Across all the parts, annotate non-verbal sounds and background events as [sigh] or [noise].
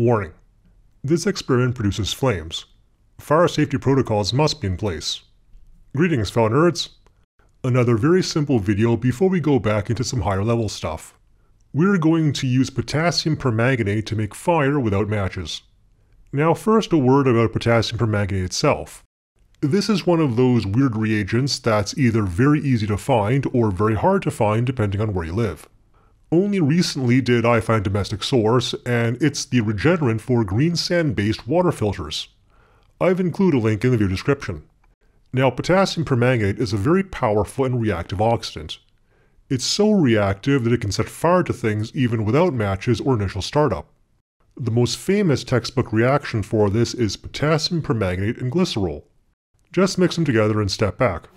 Warning. This experiment produces flames. Fire safety protocols must be in place. Greetings fellow nerds. Another very simple video before we go back into some higher level stuff. We're going to use potassium permanganate to make fire without matches. Now first a word about potassium permanganate itself. This is one of those weird reagents that's either very easy to find or very hard to find depending on where you live. Only recently did I find domestic source, and it's the regenerant for green sand-based water filters. I've included a link in the video description. Now potassium permanganate is a very powerful and reactive oxidant. It's so reactive that it can set fire to things even without matches or initial startup. The most famous textbook reaction for this is potassium permanganate and glycerol. Just mix them together and step back.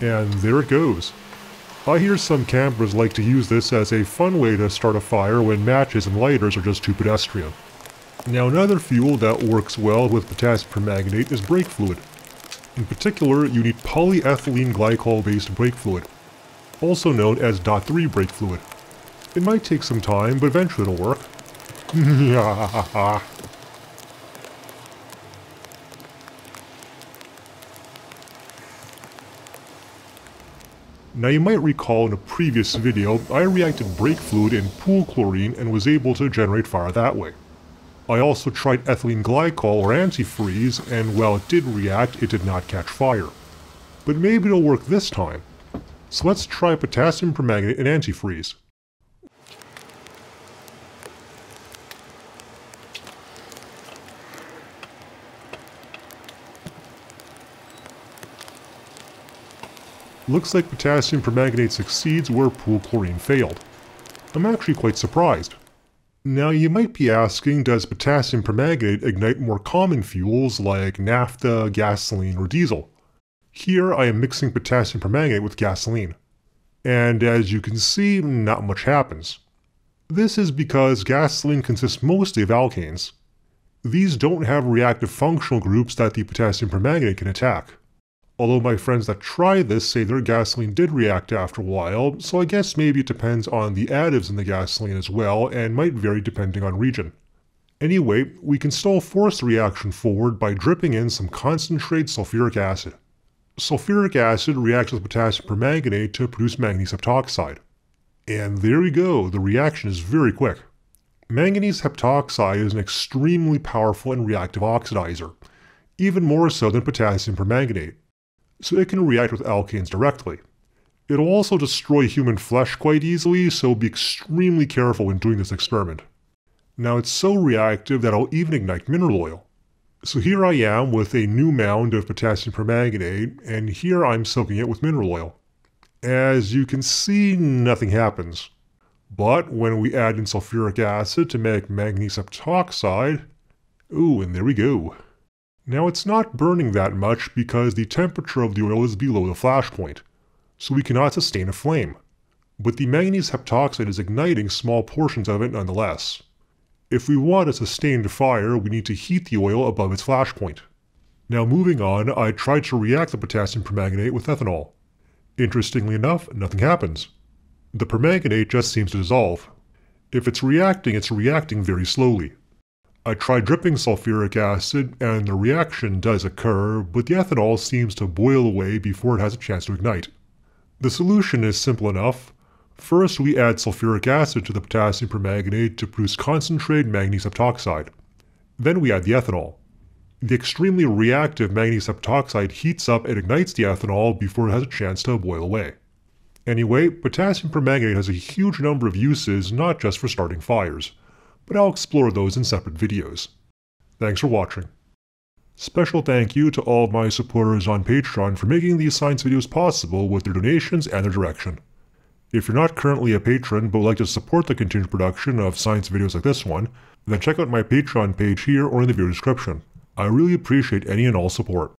And there it goes. I hear some campers like to use this as a fun way to start a fire when matches and lighters are just too pedestrian. Now another fuel that works well with potassium permanganate is brake fluid. In particular, you need polyethylene glycol based brake fluid, also known as DOT3 brake fluid. It might take some time, but eventually it'll work. [laughs] Now you might recall in a previous video, I reacted brake fluid and pool chlorine and was able to generate fire that way. I also tried ethylene glycol or antifreeze and while it did react, it did not catch fire. But maybe it'll work this time. So let's try potassium permanganate and antifreeze. Looks like potassium permanganate succeeds where pool chlorine failed. I'm actually quite surprised. Now you might be asking, does potassium permanganate ignite more common fuels like naphtha, gasoline, or diesel? Here I am mixing potassium permanganate with gasoline. And as you can see, not much happens. This is because gasoline consists mostly of alkanes. These don't have reactive functional groups that the potassium permanganate can attack. Although my friends that try this say their gasoline did react after a while, so I guess maybe it depends on the additives in the gasoline as well and might vary depending on region. Anyway, we can still force the reaction forward by dripping in some concentrated sulfuric acid. Sulfuric acid reacts with potassium permanganate to produce manganese heptoxide. And there we go, the reaction is very quick. Manganese heptoxide is an extremely powerful and reactive oxidizer, even more so than potassium permanganate so it can react with alkanes directly. It'll also destroy human flesh quite easily, so be extremely careful when doing this experiment. Now it's so reactive that I'll even ignite mineral oil. So here I am with a new mound of potassium permanganate, and here I'm soaking it with mineral oil. As you can see, nothing happens. But when we add in sulfuric acid to make manganese heptoxide, ooh, and there we go. Now it's not burning that much because the temperature of the oil is below the flash point, so we cannot sustain a flame. But the manganese heptoxide is igniting small portions of it nonetheless. If we want a sustained fire, we need to heat the oil above its flash point. Now moving on, I tried to react the potassium permanganate with ethanol. Interestingly enough, nothing happens. The permanganate just seems to dissolve. If it's reacting, it's reacting very slowly. I tried dripping sulfuric acid and the reaction does occur, but the ethanol seems to boil away before it has a chance to ignite. The solution is simple enough. First we add sulfuric acid to the potassium permanganate to produce concentrated manganese heptoxide. Then we add the ethanol. The extremely reactive manganese heptoxide heats up and ignites the ethanol before it has a chance to boil away. Anyway, potassium permanganate has a huge number of uses not just for starting fires but I'll explore those in separate videos. Thanks for watching. Special thank you to all of my supporters on Patreon for making these science videos possible with their donations and their direction. If you're not currently a patron but would like to support the continued production of science videos like this one, then check out my Patreon page here or in the video description. I really appreciate any and all support.